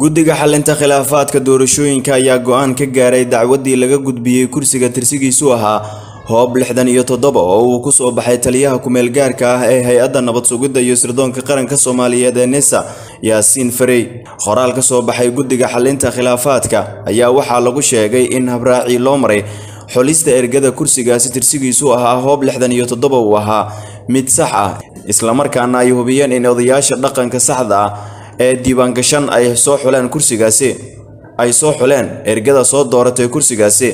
guddiga xalinta khilaafaadka doorashooyinka ayaa go'aan ka gaaray dacwaddii laga gudbiyey kursiga tirsigiisu ahaa hoob lixdan iyo toddoba oo uu ku soo baxay taliyaha ku-meel gaarka ah ee hay'adda nabad sugidda iyo sirdoonka qaranka soomaaliyeed ee nisa yaasiin farey. Qoraal ka soo baxay guddiga xalinta khilaafaadka ayaa waxaa lagu sheegay in habraacii loo maray. Xolista ergada kursigaasi tirsigiisu ahaa hoob lixdan iyo toddoba uu ahaa mid sax ah islamarkaana ay hubiyeen in odayaasha dhaqanka saxda ah ee diiwaangashan ay soo xuleen kursigaasi ay soo xuleen ergada soo dooratay kursigaasi.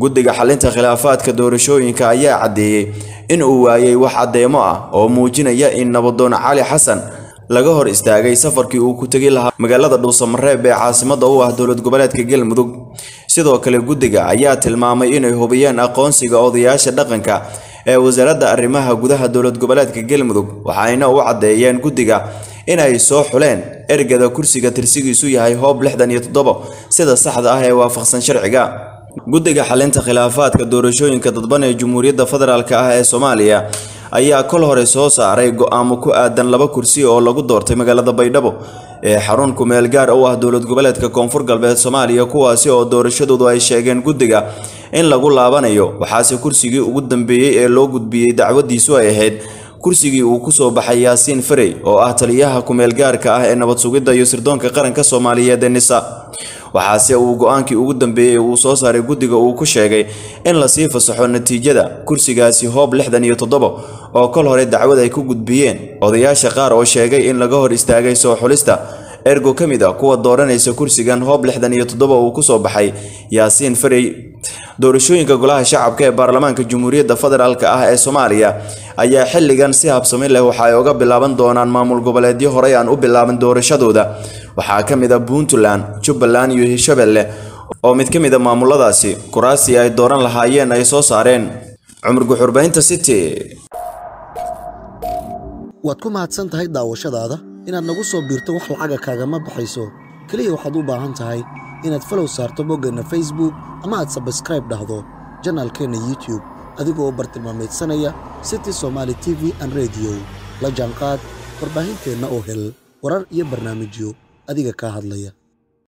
Guddiga xalinta khilaafaadka doorashooyinka ayaa caddeeyey in uu waayey wax caddeemo ah oo muujinaya in nabadoon cali xasan laga hor istaagay safarkii uu ku tegi lahaa magaalada dhuusamareeb ee caasimadda u ah dowlad goboleedka galmudug. Sidoo kale guddiga ayaa tilmaamay inay hubiyeen aqoonsiga odayaasha dhaqanka ee wasaaradda arrimaha gudaha dowlad goboleedka galmudug waxayna u caddeeyeen guddiga inay soo xuleen. Ergada kursiga tirsigiisu yahay hoob lixdan iyo toddoba sida saxda ah ee waafaqsan sharciga. Guddiga xalinta khilaafaadka doorashooyinka dadban ee jamhuuriyadda federaalk ah ee soomaaliya ayaa kol hore soo saaray go'aamo ku aadan laba kursi oo lagu doortay magaalada baydhabo. Ee xarun ku-meel gaar u ah dowlad goboleedka koonfur galbeed soomaaliya kuwaasi oo doorashadoodu ay sheegeen guddiga in lagu laabanayo. Waxaase kursigii ugu dambeeyey ee loo gudbiyey dacwadiisu ay ahayd kursigii uu ku soo baxay yaasiin farey oo ah taliyaha ku-meel gaarka ah ee nabad sugidda iyo sirdoonka qaranka soomaaliyeed ee nisa waxaase uu go'aankii ugu dambeeyey uu soo saaray guddiga uu ku sheegay in la sii fasaxo natiijada kursigaasi hoob lixdan iyo toddoba oo kol hore dacwad ay ku gudbiyeen. Odayaasha qaar oo sheegay in laga hor istaagay soo xulista ergo ka mid a kuwa dooranaysa kursigan hoob lixdan iyo toddoba uu ku soo baxay yaasiin farey doorashooyinka golaha shacabka ee baarlamaanka jamhuuriyadda federaalk ah ee soomaaliya ayaa xilligan si habsami leh waxa ay uga bilaaban doonaan maamul goboleedyo horey aan u bilaaban doorashadooda. Waxaa ka mid a puntland jubbaland iyo hirshabelle oo mid ka mid a maamuladaasi kuraasii ay dooran lahaayeen ay soo saareen. Cumar guxurbaynta city. Waad ku mahadsan tahay daawashadaada? Inaad nagu soo biirto wax lacaga kaagama baxayso keliya waxaad u baahan tahay inaad falow saarto boggeenna facebook ama aad sabskraib dhahdo janaalkeenna youtube adigoo bartilmaamaydsanaya city somaali t v an rediyo la jaanqaad warbaahinteenna oo hel warar iyo barnaamijyo adiga kaa hadlaya